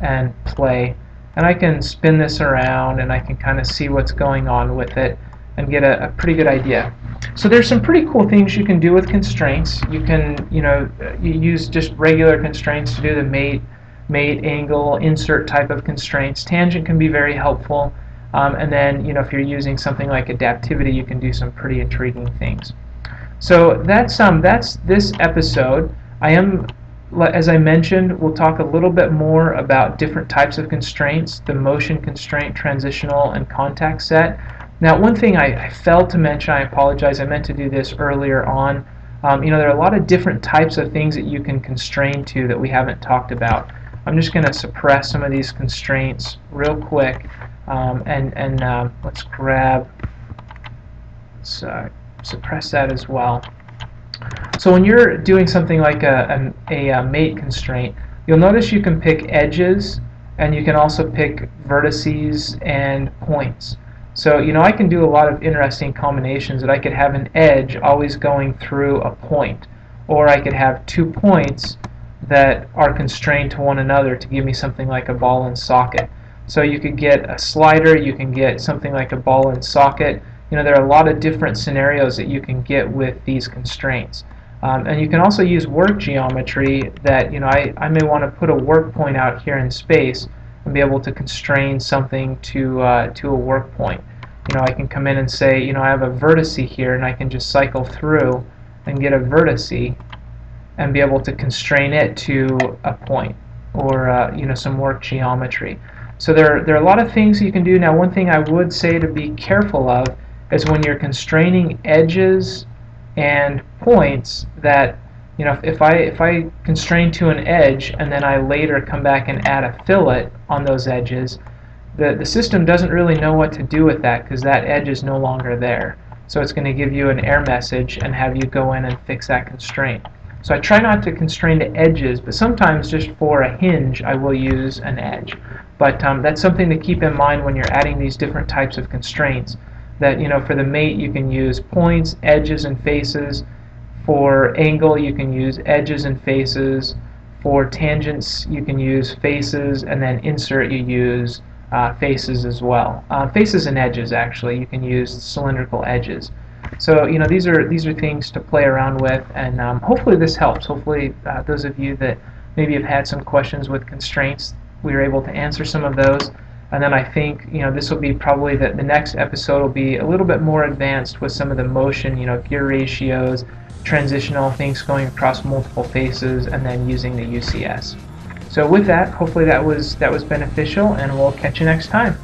and play. And I can spin this around and I can kind of see what's going on with it and get a, a, pretty good idea. So there's some pretty cool things you can do with constraints. You can, you know, you use just regular constraints to do the mate, mate, angle, insert type of constraints. Tangent can be very helpful. Um, and then, you know, if you're using something like adaptivity, you can do some pretty intriguing things. So that's um, that's this episode. I am, as I mentioned, we'll talk a little bit more about different types of constraints, the motion constraint, transitional, and contact set. Now, one thing I, failed to mention, I apologize, I meant to do this earlier on. Um, you know, there are a lot of different types of things that you can constrain to that we haven't talked about. I'm just going to suppress some of these constraints real quick, um, and and uh, let's grab, let's uh, suppress that as well. So when you're doing something like a, a, a, mate constraint, you'll notice you can pick edges, and you can also pick vertices and points. So, you know, I can do a lot of interesting combinations that I could have an edge always going through a point. Or I could have two points that are constrained to one another to give me something like a ball and socket. So you could get a slider, you can get something like a ball and socket. You know, there are a lot of different scenarios that you can get with these constraints. Um, and you can also use work geometry that, you know, I, I may want to put a work point out here in space and be able to constrain something to, uh, to a work point. You know, I can come in and say, you know, I have a vertex here and I can just cycle through and get a vertex and be able to constrain it to a point or, uh, you know, some work geometry. So there, there are a lot of things you can do. Now, one thing I would say to be careful of is when you're constraining edges and points that you know, if, I if I constrain to an edge and then I later come back and add a fillet on those edges, the, the system doesn't really know what to do with that because that edge is no longer there. So it's going to give you an error message and have you go in and fix that constraint. So I try not to constrain to edges, but sometimes just for a hinge I will use an edge. But um, that's something to keep in mind when you're adding these different types of constraints. That you know, for the mate you can use points, edges, and faces. For angle, you can use edges and faces. For tangents, you can use faces, and then insert, you use uh, faces as well. Uh, faces and edges, actually, you can use cylindrical edges. So you know these are these are things to play around with, and um, hopefully this helps. Hopefully uh, those of you that maybe have had some questions with constraints, we were able to answer some of those. And then I think you know this will be probably the, the next episode will be a little bit more advanced with some of the motion, you know, gear ratios, transitional things going across multiple faces and then using the UCS. So with that, hopefully that was that was beneficial and we'll catch you next time.